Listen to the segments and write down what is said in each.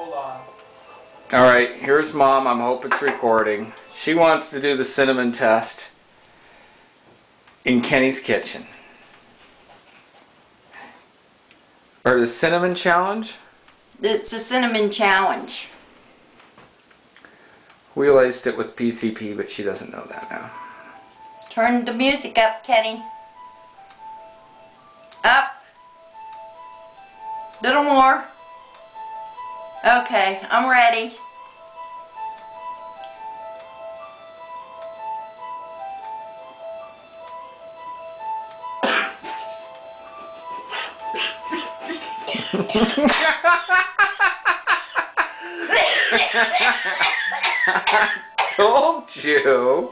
Hold on. All right, here's mom. I'm hope it's recording. She wants to do the cinnamon test in Kenny's kitchen. Or the cinnamon challenge. It's a cinnamon challenge. We laced it with PCP, but she doesn't know that now. Turn the music up, Kenny. Up. Little more. Okay, I'm ready. Told you.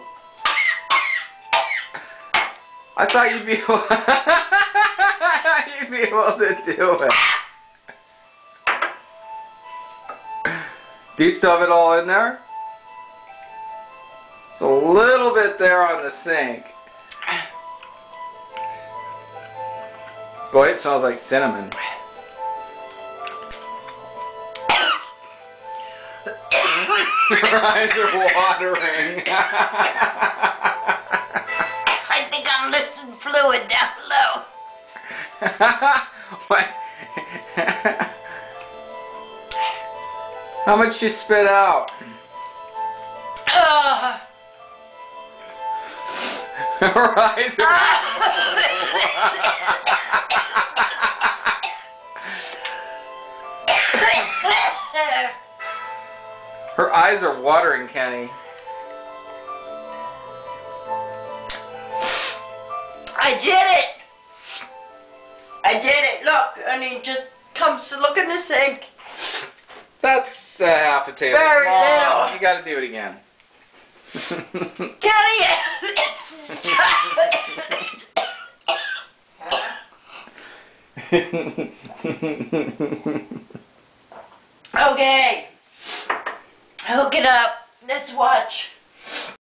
I thought you'd be able, you'd be able to do it. Do you still have it all in there? It's a little bit there on the sink. Boy, it smells like cinnamon. Your eyes are watering. I think I'm losing fluid down low. what? How much you spit out? Ugh. Her eyes are. Her eyes are watering, Kenny. I did it. I did it. Look, and he just comes to look in the sink. That's uh, half a table. Very Come on, little. You gotta do it again. Kenny! okay. Hook it up. Let's watch.